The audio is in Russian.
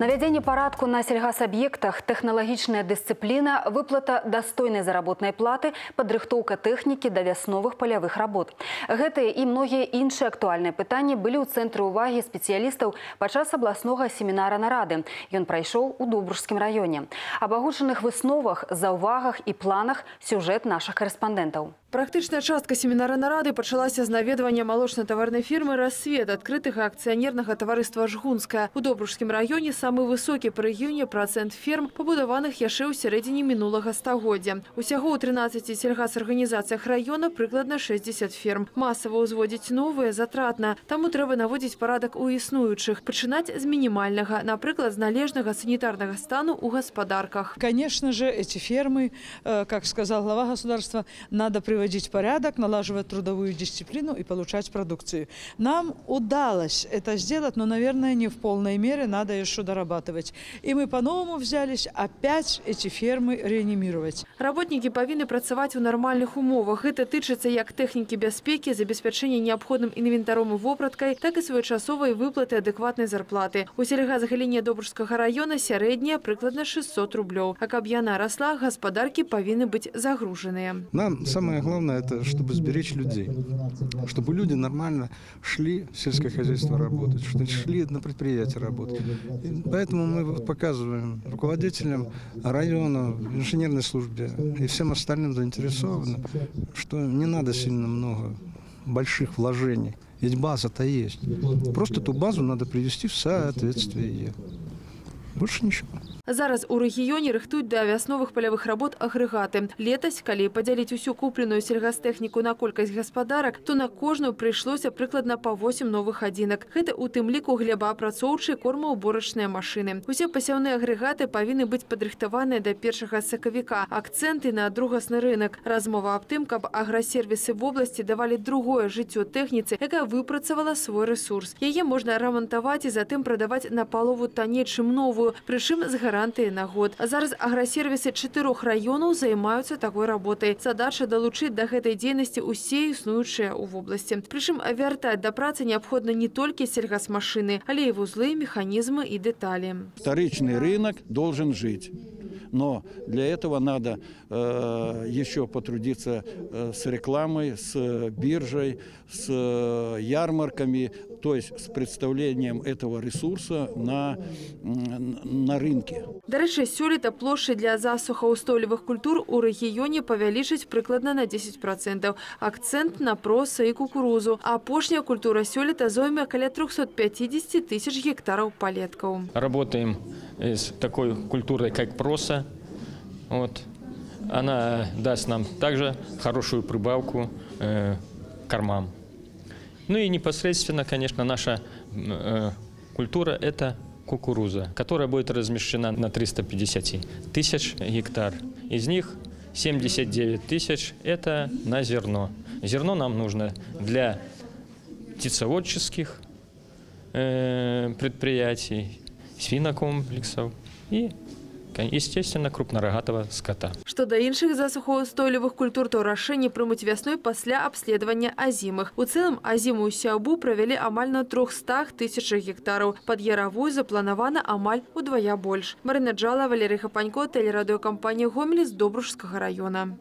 Навядзенне парадку на сельгасаб'ектах, тэхналагічная дысцыпліна, выплата дастойнай заработнай платы, падрыхтоўка тэхнікі да вясновых палявых работ. Гэтыя і многія іншыя актуальныя пытанні былі ў цэнтры ўвагі спецыялістаў падчас абласнога семінара нарады. Ён прайшоў у Добружскім раёне. Аб агучаных высновах, заўвагах і планах сюжэт нашых карэспандэнтаў. Практычная частка семінара нарады пачалася з наведвання малочна-таварнай фірмы «Рассвет» адкрытага акцыянернага таварыства «Жгунская». У Добружскім раёне самы высокі па рэгіёне працэнт ферм, пабудаваных яшчэ ў сярэдзіне мінулага стагоддзя. Усяго ў 13 сельгасарганізацыях раёна прыкладна 60 ферм. Масава ўзводзіць новыя затратна, таму трэба наводзіць парадак у існуючых, пачынаць з мінімальнага, напрыклад, з належнага санітарнага стану ў гаспадарках. Конечно же, эти фермы, э, как сказал глава государства, надо приводить в порядок, налаживать трудовую дисциплину и получать продукцию. Нам удалось это сделать, но, наверное, не в полной мере, надо еще дорабатывать. И мы по-новому взялись опять эти фермы реанимировать. Работнікі павінны працаваць у нармальных умовах. Гэта тычыцца як тэхнікі бяспекі, забеспячэння неабходным інвентаром і вопраткай, так і своечасовай выплаты адэкватнай зарплаты. У сельгазгаліне Добружскага района сярэдняя прыкладна 600 рублёў. А каб яна расла, гаспадаркі павінны быць загружаныя. Нам самое главное, это чтобы сберечь людей. Чтобы люди нормально шли в сельское хозяйство работать, что шли на предприятие работать. И поэтому мы показываем руководителям района, инженерной службе и всем остальным заинтересованным, что не надо сильно много больших вложений. Ведь база-то есть. Просто эту базу надо привести в соответствие. Больше ничего. Зараз у рэгіёне рыхтуюць да вясновых палявых работ агрэгаты. Летась, калі падзяліць усю купленую сельгастэхніку на колькасць гаспадарак, то на кожную прыйшлося прыкладна па 8 новых адзінак. Гэта у тым ліку глебаапрацоўчыя кормаўборачныя машыны. Усе пасяўныя агрэгаты павінны быць падрыхтаваныя да першага сакавіка. Акцэнты на другасны рынок. Размова аб тым, каб аграсервісы в обласці давалі другое жыццё тэхніцы, якая выпрацавала свой рэсурс. Яе можна рамантаваць і затым прадаваць на палову танней, чым новую, прычым з гарантыяй гарантыі на год. А зараз аграсервісы чатырох раёнаў займаюцца такой работай. Задача далучыць да гэтай дзейнасці ўсе існуючыя ў вобласці. Прычым вяртаць да працы неабходна не толькі сельгасмашыны, але і вузлы, механізмы і дэталі. Вторичный рынок должен жить. Но для этого надо э, еще потрудиться э, с рекламой, с биржей, с э, ярмарками, то есть с представлением этого ресурса на, на рынке. Дарэчы, сёлета плошчы для засухаўстойлівых культур у рэгіёне павялічыць прыкладна на 10%. Акцэнт на проса і кукурузу. А апошняя культура сёлета зойме каля 350 тысяч гектараў палеткаў. Работаем с такой культурой, как проса. Вот. Она даст нам также хорошую прибавку э, кормам. Ну и непосредственно, конечно, наша э, культура – это кукуруза, которая будет размещена на 350 тысяч гектар. Из них 79 тысяч – это на зерно. Зерно нам нужно для птицеводческих э, предприятий, свинокомплексов и естественно, крупнорогатого скота. Што да іншых засухаўстойлівых культур, то рашэнне прымуць вясной пасля абследавання азімых. У цэлым азіму сяўбу правялі амаль на 300 тысячах гектараў. Пад яравую запланавана амаль удвая больш. Марына Джала, Валерый Хапанько, тэлерадыёкампанія «Гомель» з Добружскага района.